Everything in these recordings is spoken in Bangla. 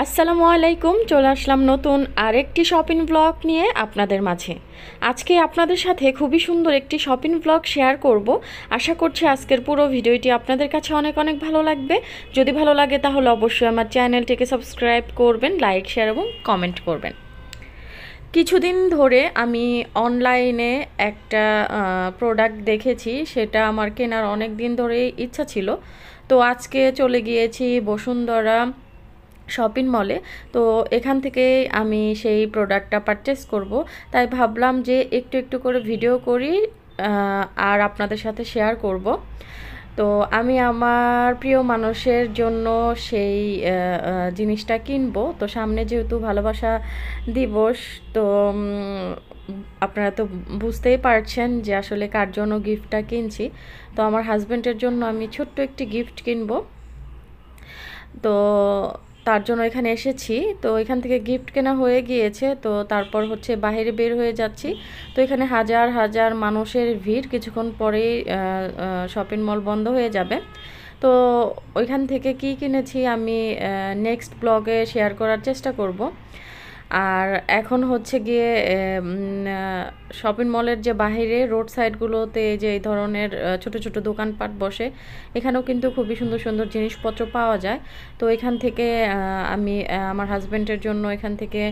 আসসালামু আলাইকুম, চলে আসলাম নতুন আরেকটি শপিং ব্লগ নিয়ে আপনাদের মাঝে। আজকে আপনাদের সাথে খুবই সুন্দর একটি শপিং ব্লগ শেয়ার করব। আশা করছি আজকের পুরো ভিডিওটি আপনাদের কাছে অনেক অনেক ভালো লাগবে। যদি ভালো লাগে তাহলে অবশ্যই আমার চ্যানেলটিকে সাবস্ক্রাইব করবেন লাইক শেয়ার এবং কমেন্ট করবেন। কিছুদিন ধরে আমি অনলাইনে একটা প্রোডাক্ট দেখেছি, সেটা আমার কেনার অনেক দিন ধরেই ইচ্ছা ছিল। তো আজকে চলে গিয়েছি বসুন্ধরা শপিং মলে তো এখান থেকে আমি সেই প্রোডাক্টটা পারচেস করব। তাই ভাবলাম যে একটু একটু করে ভিডিও করি আর আপনাদের সাথে শেয়ার করব। তো আমি আমার প্রিয় মানুষের জন্য সেই জিনিসটা কিনবো। তো সামনে যেহেতু ভালোবাসা দিবস, তো আপনারা তো বুঝতেই পারছেন যে আসলে কার জন্য গিফটটা কিনছি। তো আমার হাজব্যান্ডের জন্য আমি ছোট্ট একটি গিফট কিনবো। তো তার জন্য এখানে এসেছি। তো এখান থেকে গিফট কেনা হয়ে গিয়েছে। তো তারপর হচ্ছে বাহিরে বের হয়ে যাচ্ছি। তো এখানে হাজার হাজার মানুষের ভিড়। কিছুক্ষণ পরেই শপিং মল বন্ধ হয়ে যাবে। তো ওইখান থেকে কি কিনেছি আমি নেক্সট ব্লগে শেয়ার করার চেষ্টা করব। আর এখন হচ্ছে গিয়ে শপিং মলের যে বাহিরে রোড সাইডগুলোতে যে এই ধরনের ছোট ছোট দোকানপাট বসে, এখানেও কিন্তু খুবই সুন্দর সুন্দর জিনিসপত্র পাওয়া যায়। তো এখান থেকে আমি আমার হাজব্যান্ডের জন্য এখান থেকে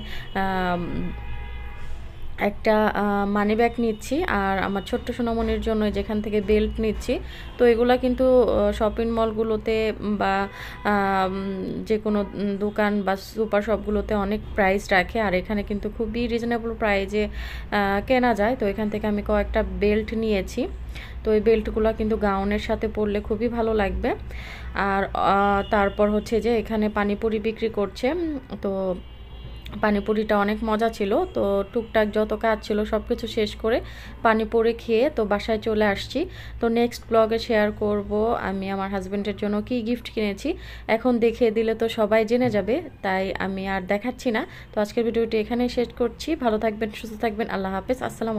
একটা মানি ব্যাগ নিচ্ছি আর আমার ছোট্ট সোনামনির জন্য যেখান থেকে বেল্ট নিচ্ছি। তো এগুলো কিন্তু শপিং মলগুলোতে বা যে কোনো দোকান বা সুপার শপগুলোতে অনেক প্রাইস রাখে। আর এখানে কিন্তু খুবই রিজনেবল প্রাইজে কেনা যায়। তো এখান থেকে আমি কয়েকটা বেল্ট নিয়েছি। তো এই বেল্টগুলো কিন্তু গাউনের সাথে পরলে খুবই ভালো লাগবে। আর তারপর হচ্ছে যে এখানে পানিপুরি বিক্রি করছে। তো পানিপুরিটা অনেক মজা ছিল, তো টুকটাক যত কাজ ছিল সব কিছু শেষ করে পানিপুরি খেয়ে তো বাসায় চলে আসছি। তো নেক্সট ব্লগে শেয়ার করব আমি আমার হাজব্যান্ডের জন্য কি গিফট কিনেছি। এখন দেখিয়ে দিলে তো সবাই জেনে যাবে, তাই আমি আর দেখাচ্ছি না। তো আজকের ভিডিওটি এখানেই শেষ করছি। ভালো থাকবেন, সুস্থ থাকবেন, আল্লাহ হাফেজ, আসসালামু